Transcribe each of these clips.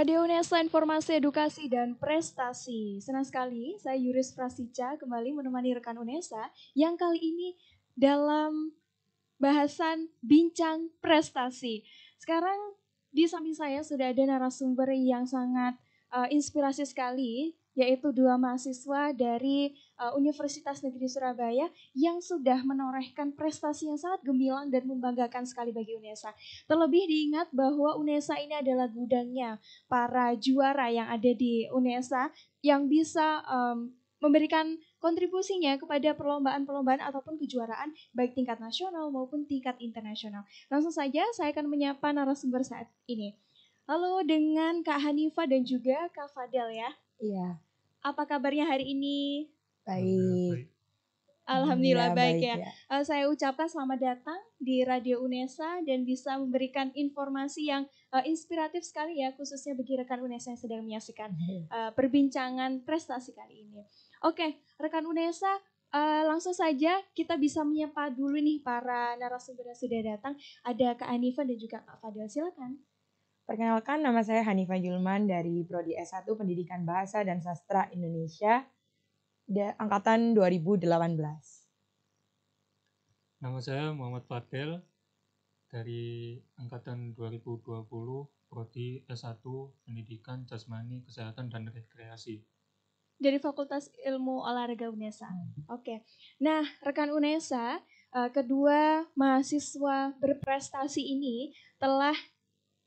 Radio Unesa Informasi Edukasi dan Prestasi. Senang sekali saya Yuris Prasica kembali menemani rekan Unesa yang kali ini dalam bahasan bincang prestasi. Sekarang di samping saya sudah ada narasumber yang sangat uh, inspirasi sekali yaitu dua mahasiswa dari uh, Universitas Negeri Surabaya yang sudah menorehkan prestasi yang sangat gemilang dan membanggakan sekali bagi UNESA. Terlebih diingat bahwa UNESA ini adalah gudangnya para juara yang ada di UNESA yang bisa um, memberikan kontribusinya kepada perlombaan-perlombaan ataupun kejuaraan baik tingkat nasional maupun tingkat internasional. Langsung saja saya akan menyapa narasumber saat ini. Halo dengan Kak Hanifa dan juga Kak Fadel ya. Iya. Apa kabarnya hari ini? Baik. Alhamdulillah baik, baik ya. ya. Uh, saya ucapkan selamat datang di Radio Unesa dan bisa memberikan informasi yang uh, inspiratif sekali ya khususnya bagi rekan Unesa yang sedang menyaksikan uh, perbincangan prestasi kali ini. Oke, rekan Unesa uh, langsung saja kita bisa menyapa dulu nih para narasumber yang sudah datang. Ada Kak Hanifa dan juga Kak Fadil, silakan. Perkenalkan nama saya Hanifa Julman dari Prodi S1 Pendidikan Bahasa dan Sastra Indonesia angkatan 2018. Nama saya Muhammad Fadel dari angkatan 2020 Prodi S1 Pendidikan Jasmani Kesehatan dan Rekreasi. Dari Fakultas Ilmu Olahraga UNESA. Oke. Nah, rekan UNESA, uh, kedua mahasiswa berprestasi ini telah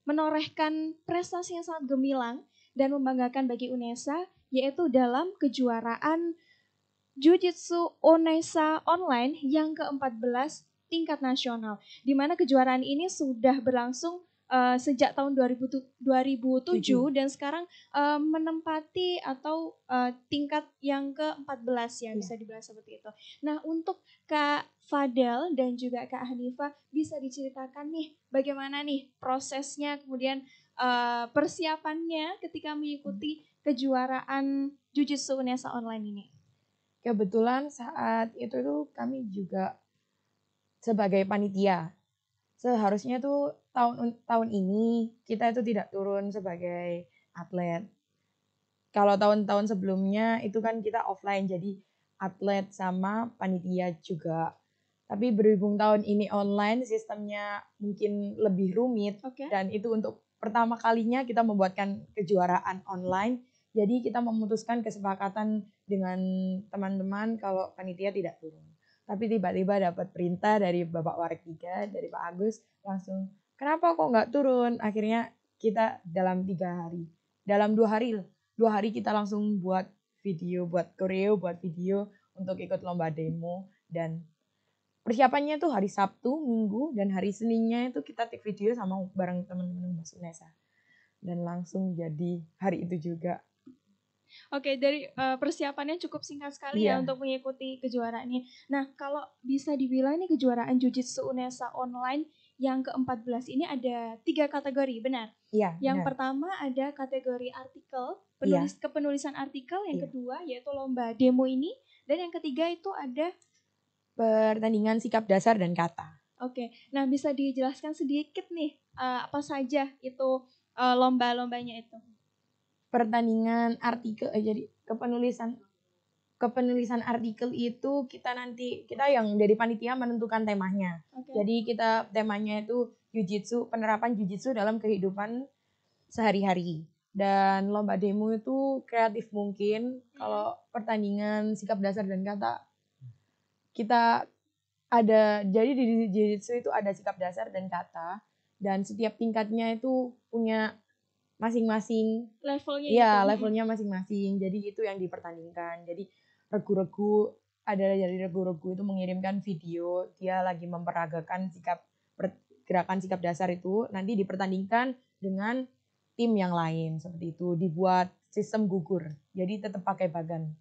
menorehkan prestasi yang sangat gemilang dan membanggakan bagi UNESA yaitu dalam kejuaraan Jujitsu Onesa Online yang ke-14 tingkat nasional di mana kejuaraan ini sudah berlangsung uh, sejak tahun 2000 2007 Tujuh. dan sekarang uh, menempati atau uh, tingkat yang ke-14 ya Iya. bisa dibilang seperti itu. Nah, untuk Kak Fadel dan juga Kak Hanifah bisa diceritakan nih bagaimana nih prosesnya kemudian uh, persiapannya ketika mengikuti kejuaraan Jujitsu Unesa Online ini. Kebetulan saat itu tuh kami juga sebagai panitia. Seharusnya tuh tahun tahun ini kita itu tidak turun sebagai atlet. Kalau tahun-tahun sebelumnya itu kan kita offline jadi atlet sama panitia juga. Tapi berhubung tahun ini online sistemnya mungkin lebih rumit Oke. dan itu untuk pertama kalinya kita membuatkan kejuaraan online. Jadi kita memutuskan kesepakatan dengan teman-teman kalau panitia tidak turun. Tapi tiba-tiba dapat perintah dari Bapak Warik 3, dari Pak Agus, langsung, kenapa kok nggak turun? Akhirnya kita dalam tiga hari, dalam dua hari, dua hari kita langsung buat video, buat koreo, buat video untuk ikut lomba demo dan persiapannya tuh hari Sabtu, Minggu, dan hari Seninnya itu kita take video sama bareng teman-teman Mas Unesa. Dan langsung jadi hari itu juga. Oke, dari uh, persiapannya cukup singkat sekali ya Iya. untuk mengikuti kejuaraan ini. Nah, kalau bisa dibilang ini kejuaraan Jujitsu Unesa Online yang ke-14 ini ada tiga kategori, benar? Iya, Yang benar. pertama ada kategori artikel, penulis kepenulisan artikel, yang Iya. kedua yaitu lomba demo ini, dan yang ketiga itu ada pertandingan sikap dasar dan kata. Oke, nah bisa dijelaskan sedikit nih eh, apa saja itu eh, lomba-lombanya itu? Pertandingan artikel eh, jadi kepenulisan kepenulisan artikel itu kita nanti kita yang dari panitia menentukan temanya. Oke. Jadi kita temanya itu jujitsu, penerapan jujitsu dalam kehidupan sehari-hari. Dan lomba demo itu kreatif mungkin. Kalau pertandingan sikap dasar dan kata kita ada jadi di jujitsu itu ada sikap dasar dan kata dan setiap tingkatnya itu punya masing-masing levelnya Iya, itu. levelnya masing-masing. Jadi itu yang dipertandingkan. Jadi regu-regu ada dari regu-regu itu mengirimkan video dia lagi memperagakan sikap per- gerakan sikap dasar itu nanti dipertandingkan dengan tim yang lain seperti itu dibuat sistem gugur. Jadi tetap pakai bagan.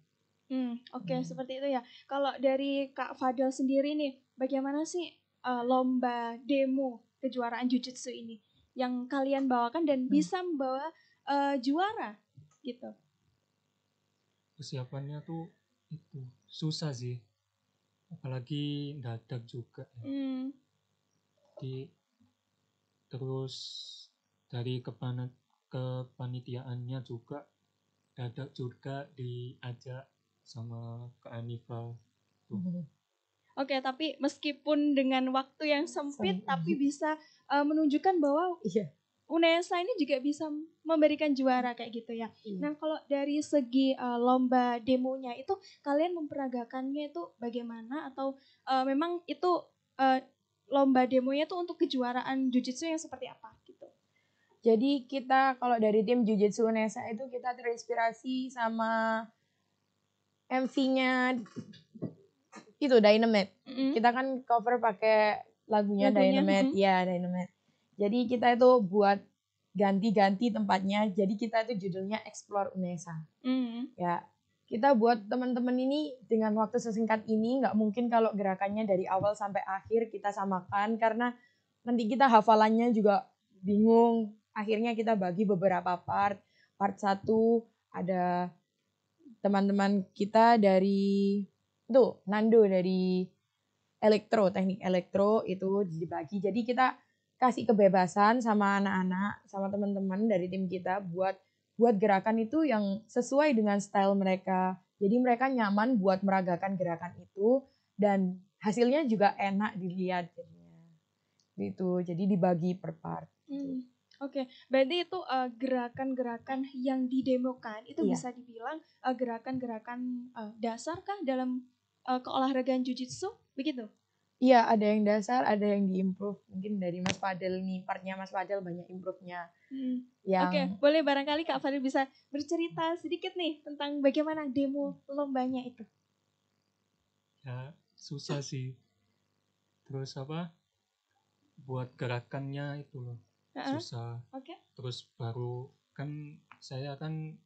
Hmm, oke Hmm. seperti itu ya. Kalau dari Kak Fadel sendiri nih, bagaimana sih eh, lomba demo kejuaraan jujitsu ini yang kalian bawakan dan Hmm. bisa membawa eh, juara gitu? Persiapannya tuh itu susah sih. Apalagi dadak juga ya. Hmm, Di terus dari kepana- kepanitiaannya juga dadak juga diajak sama Kak Anifa Oke, tapi meskipun dengan waktu yang sempit, Sempit. tapi bisa uh, menunjukkan bahwa Iya. UNESA ini juga bisa memberikan juara kayak gitu ya. Iya. Nah, kalau dari segi uh, lomba demonya itu kalian memperagakannya itu bagaimana atau uh, memang itu uh, lomba demonya itu untuk kejuaraan jujitsu yang seperti apa gitu? Jadi kita kalau dari tim Jujitsu Unesa itu kita terinspirasi sama MV-nya itu Dynamite. Mm-mm. Kita kan cover pakai lagunya, Lagunya, Dynamite. mm. Ya, Dynamite. Jadi kita itu buat ganti-ganti tempatnya. Jadi kita itu judulnya Explore Unesa. Mm. Ya, kita buat teman-teman ini dengan waktu sesingkat ini nggak mungkin kalau gerakannya dari awal sampai akhir kita samakan karena nanti kita hafalannya juga bingung. Akhirnya kita bagi beberapa part. Part satu ada teman-teman kita dari tuh Nando dari elektro teknik elektro itu dibagi. Jadi kita kasih kebebasan sama anak-anak sama teman-teman dari tim kita buat buat gerakan itu yang sesuai dengan style mereka. Jadi mereka nyaman buat meragakan gerakan itu dan hasilnya juga enak dilihat jadinya. Gitu. Jadi dibagi per part. Hmm, Oke, berarti itu uh, gerakan-gerakan yang didemokan itu Iya. bisa dibilang uh, gerakan-gerakan uh, dasar kah dalam uh, keolahragaan jujitsu begitu? Iya, ada yang dasar, ada yang diimprove. Mungkin dari Mas Fadel nih, partnya Mas Fadel banyak improve-nya. Hmm, Yang Oke, boleh barangkali Kak Fadil bisa bercerita sedikit nih tentang bagaimana demo lombanya itu. ya susah sih terus apa buat gerakannya itu loh Heeh, susah Oke. terus baru kan saya kan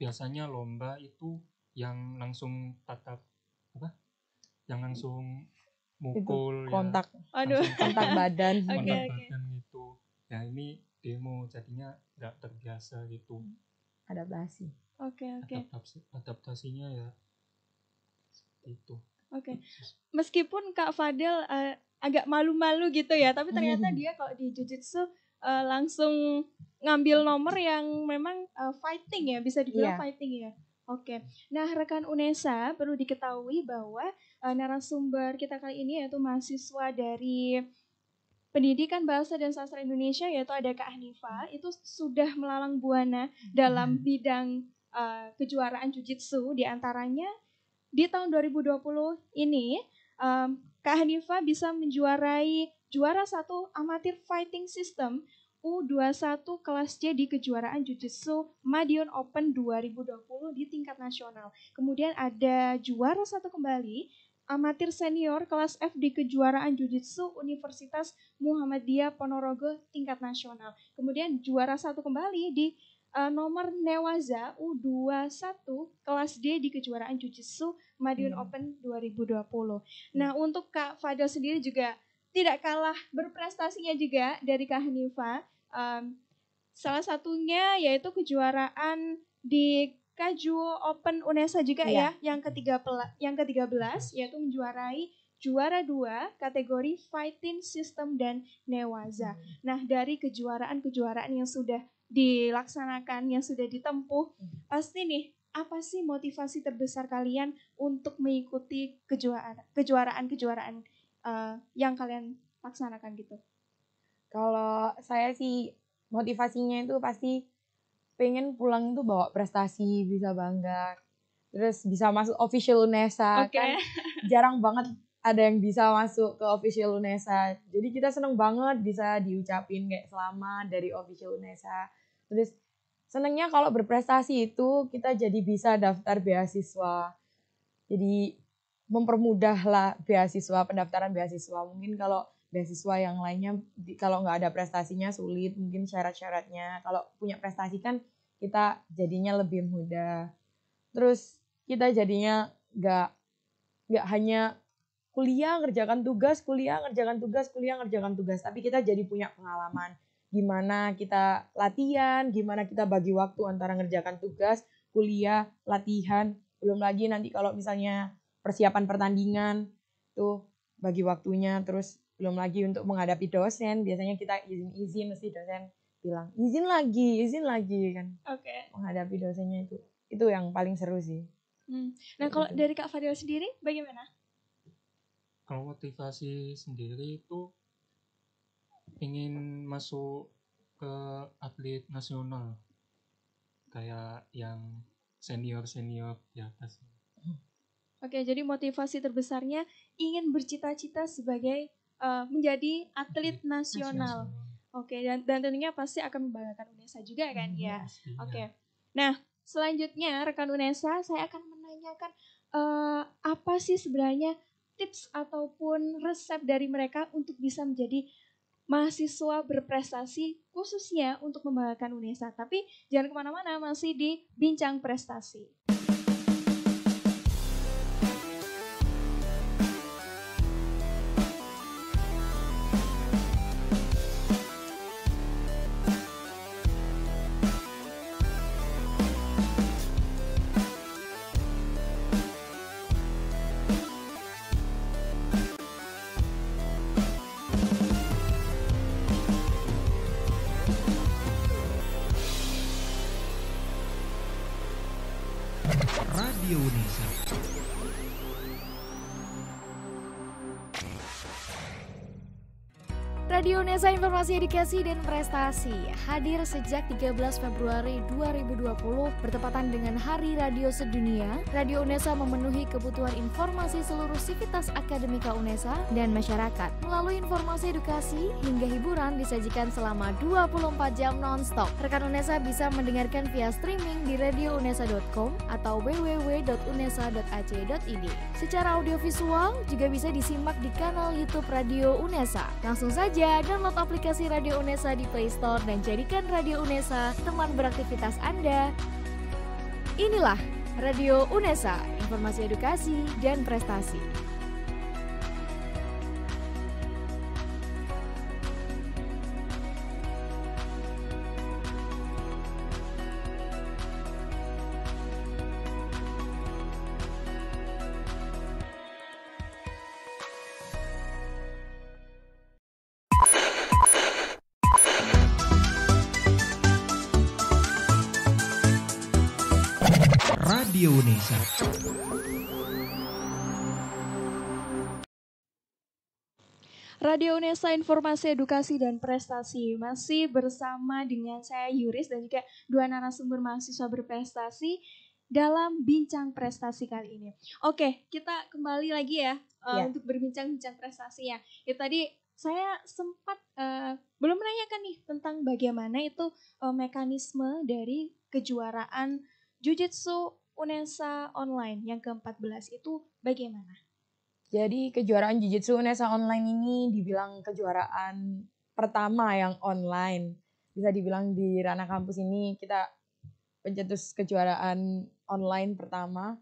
biasanya lomba itu yang langsung tatap apa yang langsung mukul ya, kontak Aduh. kontak badan. Oke, kontak oke. badan gitu ya ini demo jadinya nggak terbiasa gitu Adaptasi. Oke, oke. adaptasi adaptasinya ya seperti itu Oke. Meskipun Kak Fadel uh, agak malu-malu gitu ya, tapi ternyata Hmm. dia kalau di jujitsu uh, langsung ngambil nomor yang memang uh, fighting ya, bisa dibilang Iya. fighting ya. Oke. Nah, rekan UNESA perlu diketahui bahwa uh, narasumber kita kali ini yaitu mahasiswa dari Pendidikan Bahasa dan Sastra Indonesia yaitu ada Kak Hanifa itu sudah melalang buana dalam bidang uh, kejuaraan jujitsu di antaranya di tahun 2020 ini um, Kak Hanifa bisa menjuarai juara satu amatir fighting system U21 kelas C di kejuaraan Jujitsu Madiun Open 2020 di tingkat nasional. Kemudian ada juara satu kembali amatir senior kelas F di kejuaraan Jujitsu Universitas Muhammadiyah Ponorogo tingkat nasional. Kemudian juara satu kembali di uh, nomor Newaza U21 kelas D di kejuaraan Jujitsu Madiun Hmm. Open 2020. Nah, untuk Kak Fadil sendiri juga tidak kalah berprestasinya juga dari Kak Hanifa. Um, salah satunya yaitu kejuaraan di Kajuo Open Unesa juga Iya. ya, yang ketiga yang ke-13 yaitu menjuarai juara dua kategori fighting system dan newaza. Nah, dari kejuaraan-kejuaraan yang sudah dilaksanakan, yang sudah ditempuh, pasti nih apa sih motivasi terbesar kalian untuk mengikuti kejuaraan kejuaraan-kejuaraan eh, yang kalian laksanakan gitu? Kalau saya sih motivasinya itu pasti pengen pulang itu bawa prestasi, bisa bangga. Terus bisa masuk official UNESA Oke. kan jarang banget ada yang bisa masuk ke official UNESA. Jadi kita seneng banget bisa diucapin kayak selamat dari official UNESA. Terus senengnya kalau berprestasi itu kita jadi bisa daftar beasiswa. Jadi mempermudah lah beasiswa, pendaftaran beasiswa. Mungkin kalau beasiswa yang lainnya di- kalau nggak ada prestasinya sulit, mungkin syarat-syaratnya. Kalau punya prestasi kan kita jadinya lebih mudah. Terus kita jadinya nggak nggak hanya kuliah ngerjakan tugas, kuliah ngerjakan tugas, kuliah ngerjakan tugas, tapi kita jadi punya pengalaman gimana kita latihan, gimana kita bagi waktu antara ngerjakan tugas, kuliah, latihan, belum lagi nanti kalau misalnya persiapan pertandingan tuh bagi waktunya, terus belum lagi untuk menghadapi dosen, biasanya kita izin-izin mesti dosen bilang izin lagi, izin lagi kan Oke. menghadapi dosennya itu. Itu yang paling seru sih. Hmm. Nah kalau dari Kak Fadil sendiri bagaimana? kalau motivasi sendiri itu ingin masuk ke atlet nasional kayak yang senior senior di atas Oke, jadi motivasi terbesarnya ingin bercita-cita sebagai eh, menjadi atlet nasional. Oke, dan, dan tentunya pasti akan membanggakan UNESA juga kan ya. Pastinya. Oke. Nah, selanjutnya rekan UNESA saya akan menanyakan eh, apa sih sebenarnya tips ataupun resep dari mereka untuk bisa menjadi mahasiswa berprestasi khususnya untuk membanggakan UNESA. Tapi jangan ke mana-mana, masih di Bincang Prestasi. Unesa Informasi Edukasi dan Prestasi hadir sejak 13 Februari 2020 bertepatan dengan Hari Radio Sedunia. Radio Unesa memenuhi kebutuhan informasi seluruh sivitas akademika Unesa dan masyarakat. Melalui informasi edukasi hingga hiburan disajikan selama 24 jam non-stop. Rekan Unesa bisa mendengarkan via streaming di radiounesa.com atau www.unesa.ac.id. Secara audiovisual juga bisa disimak di kanal YouTube Radio Unesa. Langsung saja download aplikasi Radio Unesa di Play Store dan jadikan Radio Unesa teman beraktivitas Anda. Inilah Radio Unesa, informasi edukasi dan prestasi. Radio Unesa Informasi Edukasi dan Prestasi masih bersama dengan saya Yuris dan juga dua narasumber mahasiswa berprestasi dalam bincang prestasi kali ini. Oke, kita kembali lagi ya uh, Ya. untuk berbincang-bincang prestasi ya. Tadi saya sempat uh, belum menanyakan nih tentang bagaimana itu uh, mekanisme dari kejuaraan Jujitsu Unesa Online yang ke-14 itu bagaimana? Jadi kejuaraan Jiu-Jitsu Unesa Online ini dibilang kejuaraan pertama yang online. Bisa dibilang di ranah kampus ini kita pencetus kejuaraan online pertama.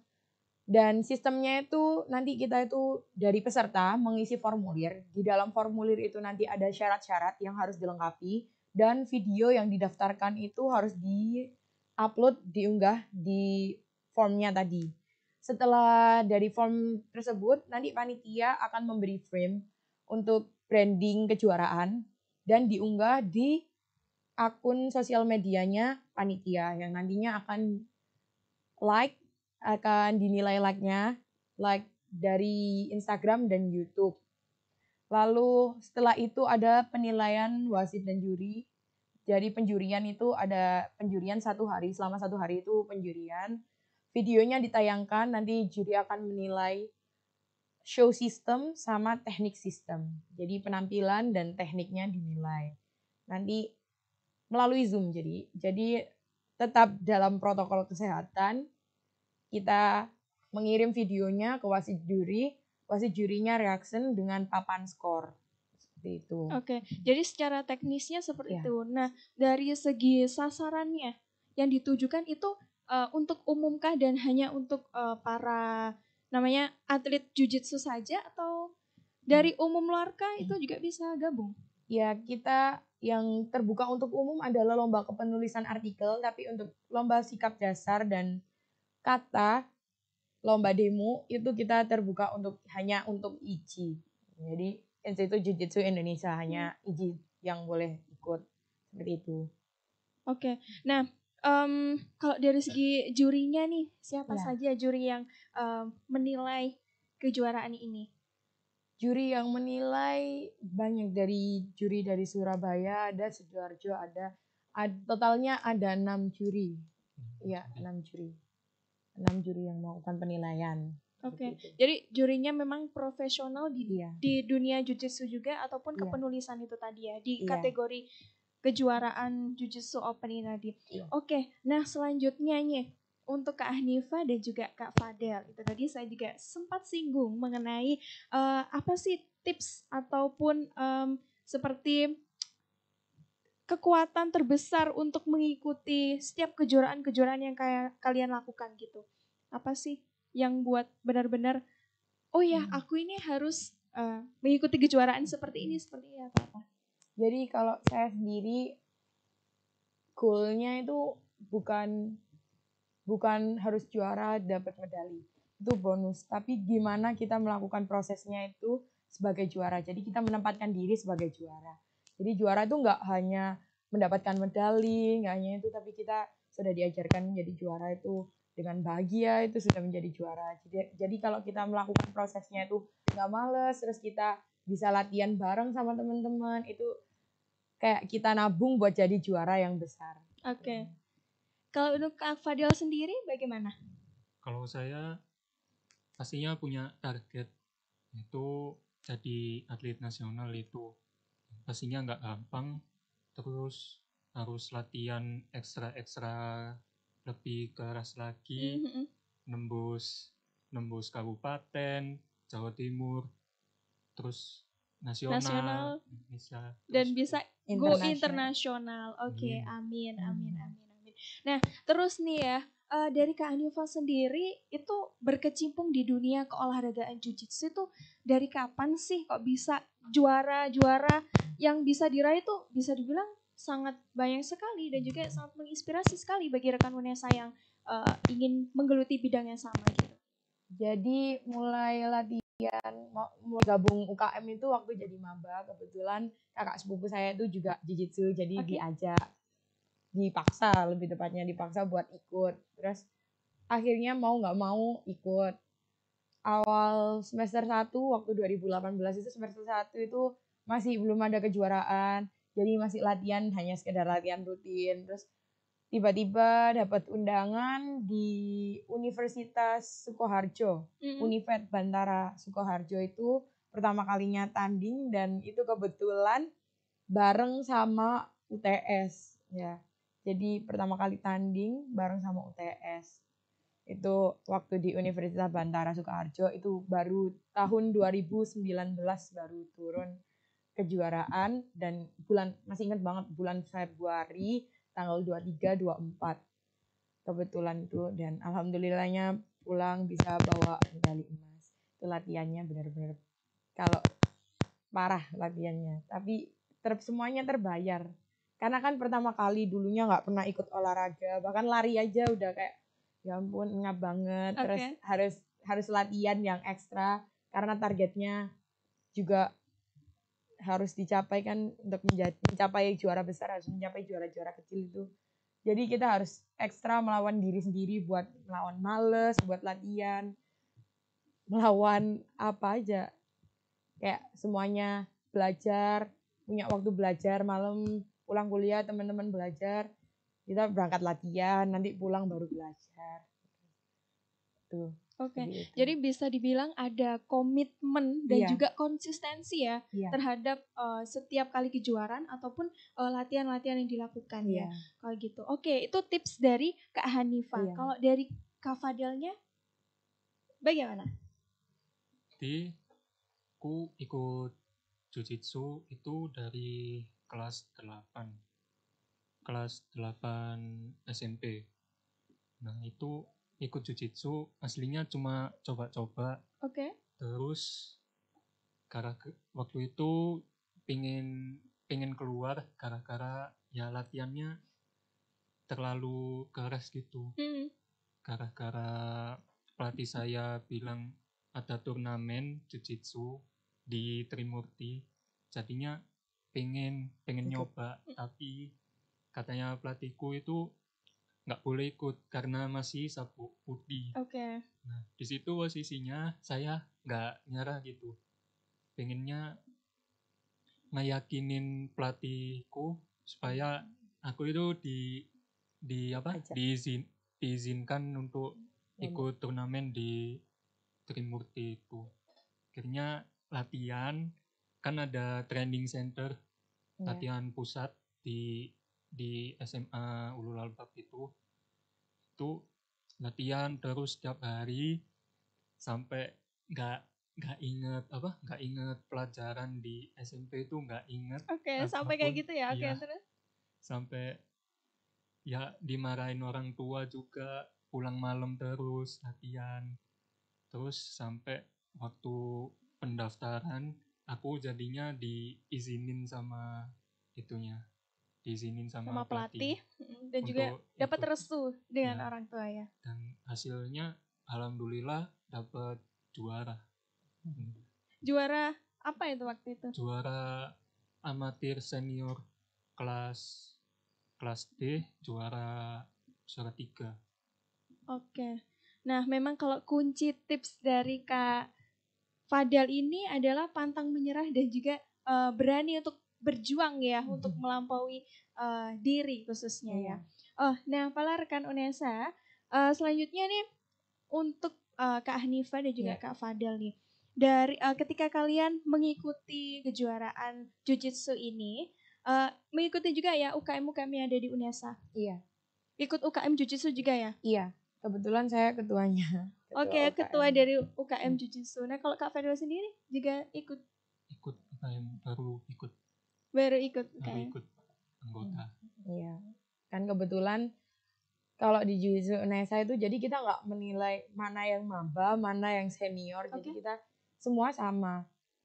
Dan sistemnya itu nanti kita itu dari peserta mengisi formulir. Di dalam formulir itu nanti ada syarat-syarat yang harus dilengkapi. Dan video yang didaftarkan itu harus di-upload, diunggah di formnya tadi. Setelah dari form tersebut, nanti panitia akan memberi frame untuk branding kejuaraan dan diunggah di akun sosial medianya panitia yang nantinya akan like, akan dinilai like-nya, like dari Instagram dan YouTube. Lalu setelah itu ada penilaian wasit dan juri. Jadi penjurian itu ada penjurian satu hari, selama satu hari itu penjurian videonya ditayangkan nanti juri akan menilai show system sama teknik sistem. Jadi penampilan dan tekniknya dinilai. Nanti melalui Zoom jadi. Jadi tetap dalam protokol kesehatan kita mengirim videonya ke wasit juri, wasit jurinya reaction dengan papan skor. Seperti itu. Oke, jadi secara teknisnya seperti Ya. itu. Nah, dari segi sasarannya yang ditujukan itu eh, untuk umumkah dan hanya untuk eh, para namanya atlet jujitsu saja atau dari umum luarkah itu juga bisa gabung? ya kita yang terbuka untuk umum adalah lomba kepenulisan artikel, tapi untuk lomba sikap dasar dan kata, lomba demo itu kita terbuka untuk hanya untuk IJI. Jadi Institut Jiu-Jitsu Indonesia hanya IJI yang boleh ikut. Seperti itu. Oke, nah em, kalau dari segi jurinya nih, siapa Ya. saja juri yang em, menilai kejuaraan ini? juri yang menilai banyak dari juri dari Surabaya ada sidoarjo ada ad- totalnya ada enam juri ya enam juri enam juri yang melakukan penilaian Oke, itu. jadi jurinya memang profesional di iya di dunia jujitsu juga ataupun Iya. kepenulisan itu tadi ya di Iya. kategori kejuaraan jujitsu open ini tadi. Iya. Oke, nah selanjutnya nih untuk Kak Hanifa dan juga Kak Fadel itu tadi saya juga sempat singgung mengenai eh, apa sih tips ataupun em, seperti kekuatan terbesar untuk mengikuti setiap kejuaraan-kejuaraan yang kayak kalian lakukan gitu. Apa sih yang buat benar-benar oh ya Hmm. aku ini harus eh, mengikuti kejuaraan seperti ini seperti ini atau apa? Jadi kalau saya sendiri goalnya itu bukan bukan harus juara dapat medali. Itu bonus. Tapi gimana kita melakukan prosesnya itu sebagai juara? Jadi kita menempatkan diri sebagai juara. Jadi juara itu nggak hanya mendapatkan medali nggak hanya itu tapi kita sudah diajarkan menjadi juara itu dengan bahagia itu sudah menjadi juara. Jadi jadi kalau kita melakukan prosesnya itu nggak males terus kita bisa latihan bareng sama teman-teman itu kayak kita nabung buat jadi juara yang besar Oke. Kalau untuk Kak Fadel sendiri bagaimana? Kalau saya pastinya punya target itu jadi atlet nasional itu pastinya nggak gampang terus harus latihan ekstra-ekstra lebih keras lagi Mhm. nembus nembus kabupaten Jawa Timur terus nasional, Nasional. bisa Dan terus bisa go Internasional. Oke, Amin. amin, amin, Hmm. amin, amin. Nah, terus nih ya, eh, dari Kak Hanifa sendiri itu berkecimpung di dunia keolahragaan jujitsu itu dari kapan sih kok bisa juara-juara yang bisa diraih tuh bisa dibilang sangat banyak sekali dan juga sangat menginspirasi sekali bagi rekan Unesa yang eh, ingin menggeluti bidang yang sama gitu. Jadi mulai latihan mau mau gabung UKM itu waktu jadi maba kebetulan kakak sepupu saya itu juga jujitsu jadi Oke. diajak dipaksa lebih tepatnya dipaksa buat ikut. Terus akhirnya mau nggak mau ikut. Awal semester 1 waktu 2018 itu semester 1 itu masih belum ada kejuaraan jadi masih latihan hanya sekedar latihan rutin. Terus tiba-tiba dapat undangan di Universitas Sukoharjo Mm-mm. Univet Bantara Sukoharjo itu pertama kalinya tanding dan itu kebetulan bareng sama UTS ya. Jadi pertama kali tanding bareng sama UTS. Itu waktu di Universitas Bantara Sukoharjo itu baru tahun 2019 baru turun kejuaraan dan bulan masih ingat banget bulan Februari tanggal 23 24 kebetulan itu dan alhamdulillahnya pulang bisa bawa medali emas. Itu latihannya benar-benar kalau parah latihannya. Tapi ter semuanya terbayar. Karena kan pertama kali dulunya nggak pernah ikut olahraga bahkan lari aja udah kayak ya ampun ngap banget. Terus Oke. harus harus latihan yang ekstra karena targetnya juga harus dicapai kan untuk menja- mencapai juara besar harus mencapai juara-juara kecil itu. Jadi kita harus ekstra melawan diri sendiri buat melawan males buat latihan melawan apa aja. Kayak semuanya belajar punya waktu belajar malam pulang kuliah teman-teman belajar kita berangkat latihan nanti pulang baru belajar. Tuh Oke. jadi itu. Jadi bisa dibilang ada komitmen dan Iya. juga konsistensi ya Iya. terhadap eh, setiap kali kejuaraan ataupun eh, latihan-latihan yang dilakukan Iya. ya. Kalau gitu. Oke, itu tips dari Kak Hanifa. Iya. Kalau dari Kak Fadilnya bagaimana? Jadi aku ikut jujitsu itu dari kelas 8. Kelas 8 SMP. Nah, itu ikut jujitsu aslinya cuma coba-coba. Oke. terus karena waktu itu pingin pingin keluar gara-gara ya latihannya terlalu keras gitu. Hmm. gara-gara pelatih saya bilang ada turnamen jujitsu di Trimurti jadinya pengen pengen nyoba. Tapi katanya pelatihku itu nggak boleh ikut karena masih sabuk putih Oke. Nah, di situ posisinya saya nggak nyerah gitu. Pengennya ngeyakinin pelatihku supaya aku itu di di apa? Ajak. diizin diizinkan untuk Lomba. ikut turnamen di Trimurti itu. Akhirnya latihan kan ada training center, Iya. latihan pusat di di SMA Ulul Albab itu itu latihan terus setiap hari sampai nggak nggak inget apa nggak inget pelajaran di SMP itu nggak inget Oke, Apa pun, sampai kayak gitu ya. Oke, iya. terus. sampai ya dimarahin orang tua juga pulang malam terus latihan terus sampai waktu pendaftaran aku jadinya diizinin sama itunya diizinin sama, Sama pelatih dan juga dapat restu dengan Iya. orang tua ya. dan hasilnya alhamdulillah dapat juara Hmm. Juara apa itu waktu itu? juara amatir senior kelas kelas D juara juara tiga Oke. Nah, memang kalau kunci tips dari Kak Fadal ini adalah pantang menyerah dan juga eh, berani untuk berjuang ya untuk melampaui eh, diri khususnya ya. Iya. Oh, nah para rekan Unesa, eh, selanjutnya nih untuk eh, Kak Hanifa dan juga Iya. Kak Fadal nih. Dari eh, ketika kalian mengikuti kejuaraan Jujitsu ini, eh, mengikuti juga ya UKM UKM yang ada di Unesa. Iya. Ikut UKM Jujitsu juga ya? Iya. Kebetulan saya ketuanya. Oke, UKM. ketua dari UKM Jujitsu. Nah, kalau Kak Fadil sendiri juga ikut ikut UKM baru ikut baru ikut baru UKM. ikut anggota Iya. Kan kebetulan kalau di Jujutsu Unesa itu jadi kita nggak menilai mana yang maba, mana yang senior. Jadi Oke. kita semua sama.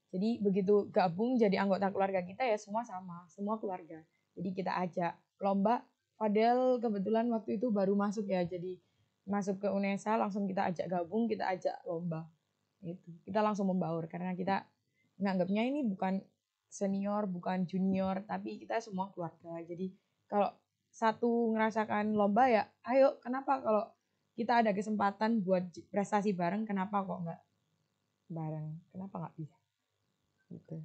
Jadi begitu gabung jadi anggota keluarga kita ya semua sama, semua keluarga. Jadi kita ajak lomba. Padahal kebetulan waktu itu baru masuk ya, jadi masuk ke Unesa langsung kita ajak gabung, kita ajak lomba. Itu kita langsung membaur karena kita nganggapnya ini bukan senior, bukan junior, tapi kita semua keluarga. Jadi kalau satu ngerasakan lomba ya, ayo kenapa kalau kita ada kesempatan buat prestasi bareng, kenapa kok nggak bareng? Kenapa nggak bisa? Gitu.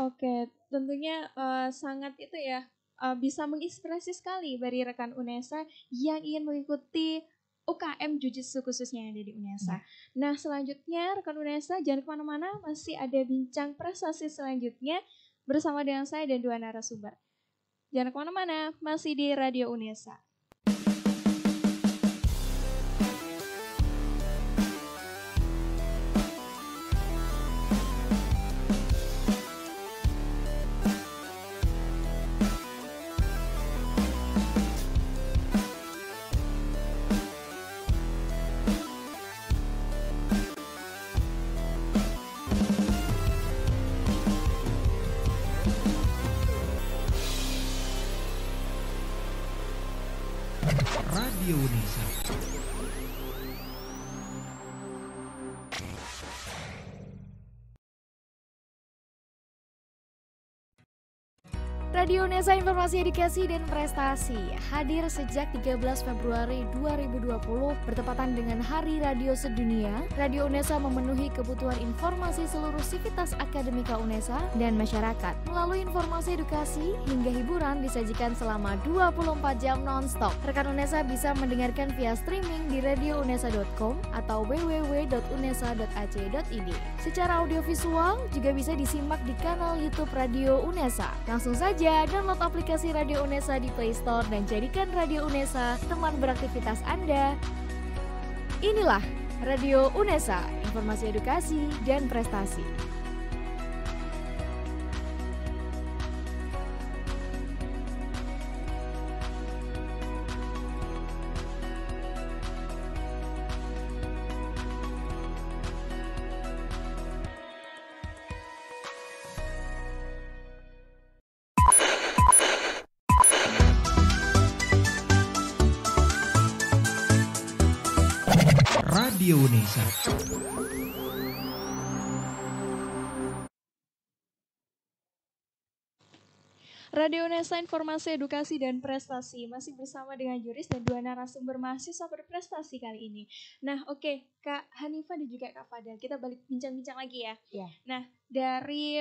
Oke, tentunya eh, sangat itu ya eh, bisa menginspirasi sekali dari rekan Unesa yang ingin mengikuti UKM Jujitsu khususnya yang ada di Unesa. Nah, selanjutnya rekan Unesa jangan ke mana-mana, masih ada bincang prestasi selanjutnya bersama dengan saya dan dua narasumber. Jangan ke mana-mana, masih di Radio Unesa. Nesa Informasi Edukasi dan Prestasi hadir sejak 13 Februari 2020 bertepatan dengan Hari Radio Sedunia. Radio Unesa memenuhi kebutuhan informasi seluruh sivitas akademika Unesa dan masyarakat. Melalui informasi edukasi hingga hiburan disajikan selama 24 jam non-stop. Rekan Unesa bisa mendengarkan via streaming di radiounesa.com atau www.unesa.ac.id. Secara audiovisual juga bisa disimak di kanal YouTube Radio Unesa. Langsung saja download aplikasi Radio Unesa di Play Store dan jadikan Radio Unesa teman beraktivitas Anda. Inilah Radio Unesa, informasi edukasi dan prestasi. Radio Nesa Informasi Edukasi dan Prestasi masih bersama dengan Juris dan dua narasumber mahasiswa berprestasi kali ini. Nah, oke, Kak Hanifa dan juga Kak Fadal, kita balik bincang-bincang lagi ya. Iya. Nah, dari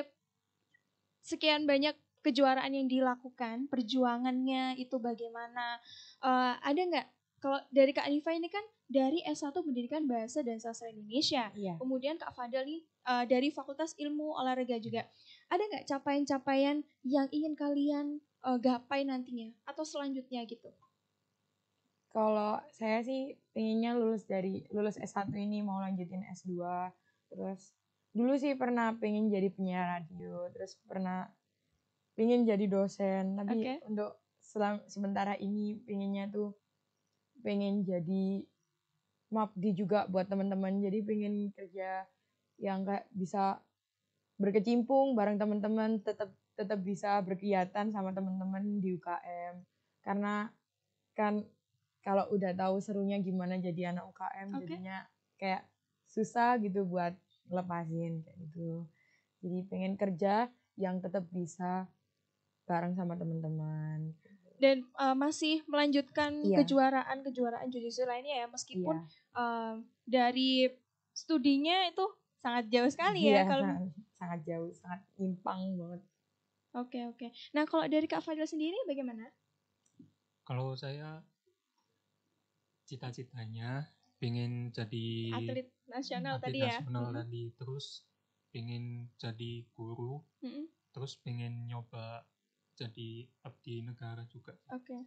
sekian banyak kejuaraan yang dilakukan, perjuangannya itu bagaimana? Eh, ada nggak? Kalau dari Kak Hanifa ini kan dari S1 Pendidikan Bahasa dan Sastra Indonesia. Iya. Kemudian Kak Fadal nih eh, dari Fakultas Ilmu Olahraga juga. Ada nggak capaian-capaian yang ingin kalian eh, gapai nantinya atau selanjutnya gitu? Kalau saya sih pengennya lulus dari lulus S1 ini mau lanjutin S2. Terus dulu sih pernah pengen jadi penyiar radio, terus pernah pengen jadi dosen, tapi Oke. untuk selam, sementara ini pengennya tuh pengen jadi mapdi juga buat teman-teman. Jadi pengen kerja yang kayak bisa berkecimpung bareng teman-teman, tetap tetap bisa berkegiatan sama teman-teman di UKM. Karena kan kalau udah tahu serunya gimana jadi anak UKM Oke. jadinya kayak susah gitu buat lepasin kayak gitu jadi pengen kerja yang tetap bisa bareng sama teman-teman Dan eh, masih melanjutkan Iya. kejuaraan-kejuaraan jujitsu lainnya ya, meskipun Iya. eh, dari studinya itu sangat jauh sekali Iya, ya. Kalau sangat, sangat jauh sangat nyimpang banget oke oke. Nah kalau dari Kak Fadil sendiri bagaimana? Kalau saya cita-citanya pengen jadi Atlet nasional atlet tadi ya. nasional Mm-mm. tadi terus pengen jadi guru Mm-mm. terus pengen nyoba jadi abdi negara juga Oke.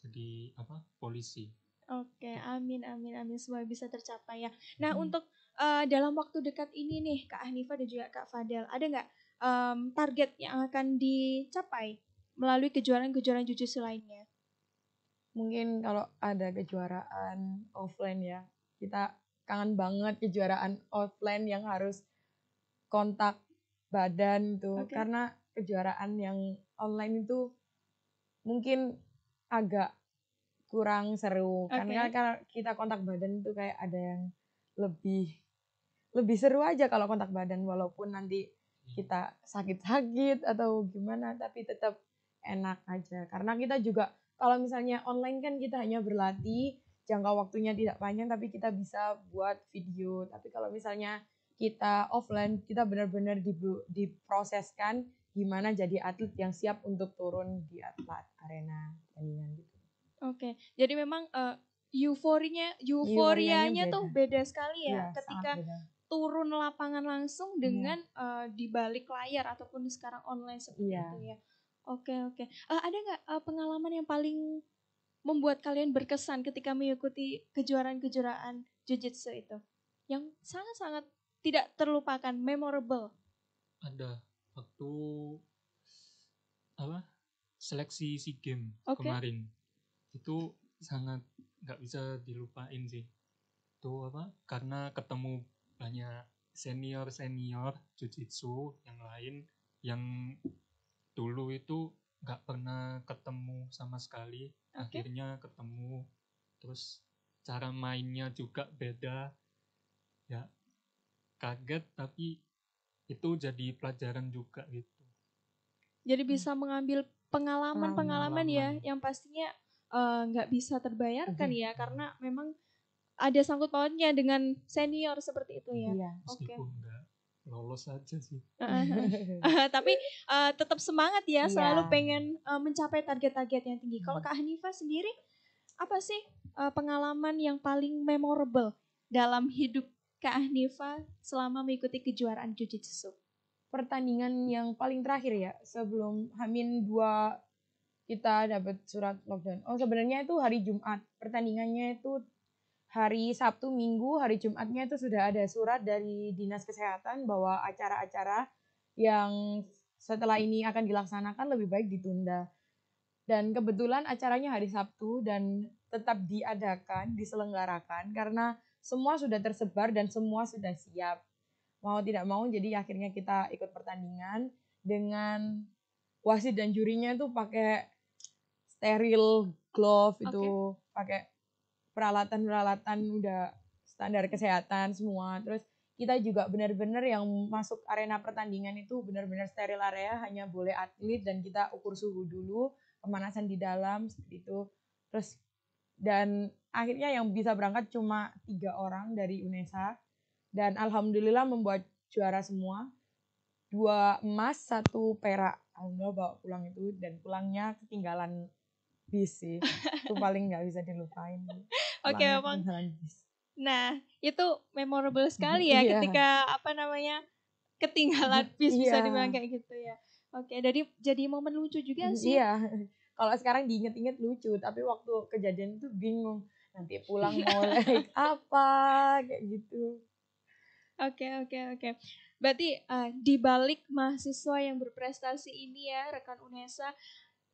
jadi apa polisi Oke, amin amin amin semoga bisa tercapai ya. Nah, Hmm. untuk eh, dalam waktu dekat ini nih Kak Hanifa dan juga Kak Fadel, ada nggak em, target yang akan dicapai melalui kejuaraan-kejuaraan jujitsu lainnya? mungkin kalau ada kejuaraan offline ya kita kangen banget kejuaraan offline yang harus kontak badan tuh Oke. karena kejuaraan yang online itu mungkin agak kurang seru Oke. karena kalau kita kontak badan itu kayak ada yang lebih lebih seru aja kalau kontak badan walaupun nanti kita sakit-sakit atau gimana tapi tetap enak aja karena kita juga kalau misalnya online kan kita hanya berlatih jangka waktunya tidak panjang tapi kita bisa buat video tapi kalau misalnya kita offline kita benar-benar di- diproseskan gimana jadi atlet yang siap untuk turun di atlet arena pertandingan gitu Oke, jadi memang eh, euforinya Euforianya euforianya tuh beda. sekali ya Iya, ketika beda. Turun lapangan langsung Iya. dengan eh, di balik layar ataupun sekarang online seperti Iya. itu ya. Oke oke. Eh, ada nggak eh, pengalaman yang paling membuat kalian berkesan ketika mengikuti kejuaraan-kejuaraan jujitsu itu? Yang sangat-sangat tidak terlupakan, memorable. ada waktu apa seleksi si game Oke. kemarin itu sangat nggak bisa dilupain sih itu apa karena ketemu banyak senior senior jujitsu yang lain yang dulu itu nggak pernah ketemu sama sekali. Oke. akhirnya ketemu. Terus cara mainnya juga beda. Ya kaget tapi itu jadi pelajaran juga gitu. Jadi bisa mengambil pengalaman-pengalaman ya yang pastinya eh, nggak bisa terbayarkan Mhm. ya. Karena memang ada sangkut pautnya dengan senior seperti itu ya. Iya. Oke. meskipun nggak lolos aja sih Tapi eh, tetap semangat ya, selalu Iya. pengen eh, mencapai target-target yang tinggi. Kalau Kak Hanifah sendiri, apa sih eh, pengalaman yang paling memorable dalam hidup Kak Hanifah selama mengikuti kejuaraan Jiu-Jitsu? pertandingan yang paling terakhir ya sebelum Hamin dua kita dapat surat lockdown. Oh sebenarnya itu hari Jumat. Pertandingannya itu hari Sabtu, Minggu, hari Jumatnya itu sudah ada surat dari Dinas Kesehatan bahwa acara-acara yang setelah ini akan dilaksanakan lebih baik ditunda. Dan kebetulan acaranya hari Sabtu dan tetap diadakan, diselenggarakan karena semua sudah tersebar dan semua sudah siap mau tidak mau jadi akhirnya kita ikut pertandingan dengan wasit dan jurinya itu pakai steril glove itu pakai peralatan-peralatan udah standar kesehatan semua. Terus kita juga benar-benar yang masuk arena pertandingan itu benar-benar steril area hanya boleh atlet dan kita ukur suhu dulu pemanasan di dalam seperti itu. Terus dan akhirnya yang bisa berangkat cuma tiga orang dari UNESA. Dan alhamdulillah membuat juara semua. Dua emas satu perak. Alhamdulillah bawa pulang itu. Dan pulangnya ketinggalan bis sih. Itu paling nggak bisa dilupain Oke, Pulangnya Bang. Nah, itu memorable sekali ya Iya. ketika apa namanya ketinggalan bis bisa Iya. dibilang kayak gitu ya. Oke, jadi jadi momen lucu juga sih. Iya. Kalau sekarang diinget-inget lucu, tapi waktu kejadian itu bingung. Nanti pulang mau like apa kayak gitu. Oke, oke, oke. Berarti eh, di balik mahasiswa yang berprestasi ini ya, rekan UNESA,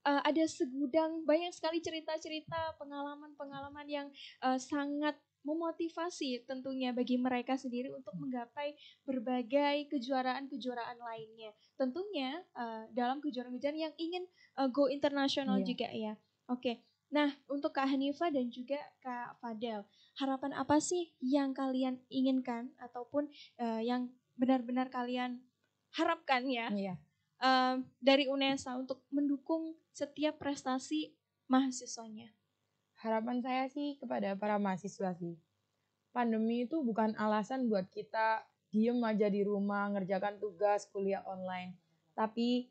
eh, ada segudang banyak sekali cerita-cerita, pengalaman-pengalaman yang eh, sangat memotivasi tentunya bagi mereka sendiri untuk menggapai berbagai kejuaraan-kejuaraan lainnya. Tentunya eh, dalam kejuaraan-kejuaraan yang ingin eh, go internasional Iya. juga ya. Oke. Nah, untuk Kak Hanifa dan juga Kak Fadel, harapan apa sih yang kalian inginkan ataupun eh, yang benar-benar kalian harapkan ya Iya. Dari UNESA untuk mendukung setiap prestasi mahasiswanya? Harapan saya sih kepada para mahasiswa sih. Pandemi itu bukan alasan buat kita diem aja di rumah, ngerjakan tugas, kuliah online. Tapi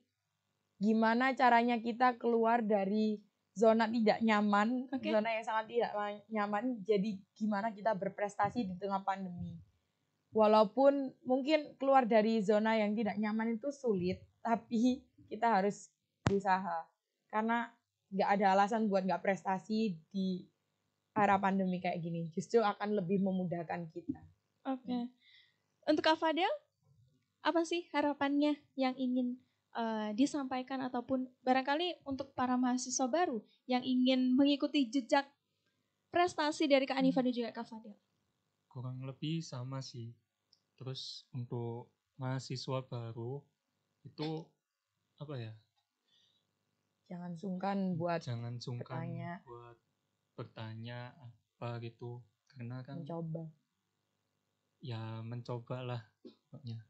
gimana caranya kita keluar dari zona tidak nyaman, Oke. zona yang sangat tidak ma- nyaman, jadi gimana kita berprestasi di tengah pandemi. Walaupun mungkin keluar dari zona yang tidak nyaman itu sulit, tapi kita harus berusaha. Karena nggak ada alasan buat nggak prestasi di era pandemi kayak gini. Justru akan lebih memudahkan kita. Oke. Untuk Kak Fadel, apa sih harapannya yang ingin eh, disampaikan ataupun barangkali untuk para mahasiswa baru yang ingin mengikuti jejak prestasi dari Kak Anifa dan juga Kak Fadel? kurang lebih sama sih terus untuk mahasiswa baru itu apa ya Jangan sungkan buat jangan sungkan bertanya. buat bertanya apa gitu karena kan mencoba. ya mencoba lah pokoknya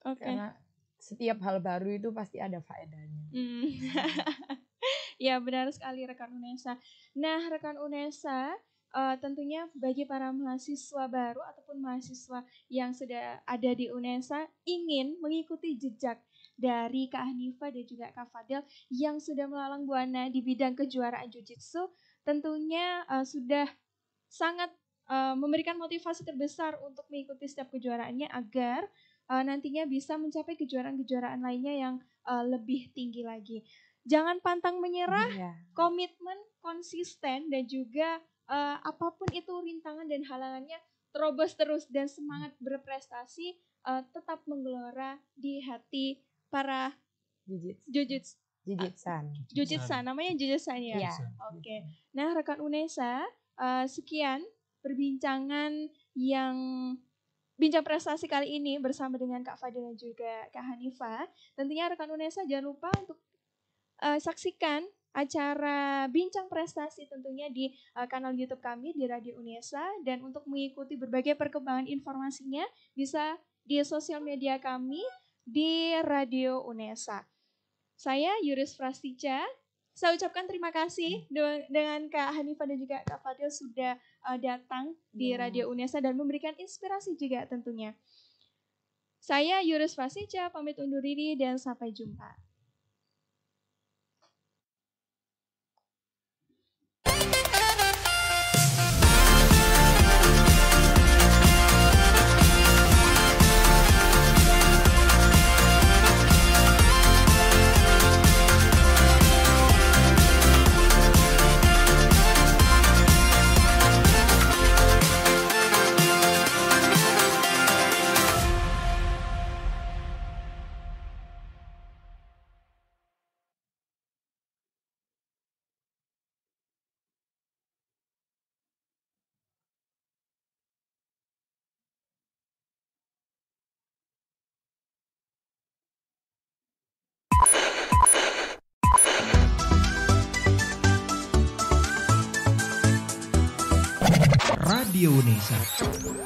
Oke. Karena setiap hal baru itu pasti ada faedahnya. Hmm. ya benar sekali rekan UNESA. Nah rekan UNESA eh, tentunya bagi para mahasiswa baru ataupun mahasiswa yang sudah ada di UNESA ingin mengikuti jejak dari Kak Hanifa dan juga Kak Fadel yang sudah melalang buana di bidang kejuaraan Jiu-Jitsu tentunya eh, sudah sangat eh, memberikan motivasi terbesar untuk mengikuti setiap kejuaraannya agar eh, nantinya bisa mencapai kejuaraan-kejuaraan lainnya yang eh, lebih tinggi lagi. Jangan pantang menyerah, Iya. komitmen, konsisten dan juga eh, apa pun itu rintangan dan halangannya terobos terus dan semangat berprestasi eh, tetap menggelora di hati para jujits Jujitsan. jujitsan namanya jujitsan ya. Iya. Oke. Nah, rekan UNESA, eh, sekian perbincangan yang bincang prestasi kali ini bersama dengan Kak Fadil dan juga Kak Hanifa. Tentunya rekan UNESA jangan lupa untuk eh, saksikan acara bincang prestasi tentunya di eh, kanal YouTube kami di Radio UNESA dan untuk mengikuti berbagai perkembangan informasinya bisa di sosial media kami di Radio UNESA. Saya Yuris Prastica. Saya ucapkan terima kasih de- dengan Kak Hanifah dan juga Kak Fadil sudah eh, datang di Ya. Radio UNESA dan memberikan inspirasi juga tentunya. Saya Yuris Prastica, pamit undur diri dan sampai jumpa. Radio Unesa.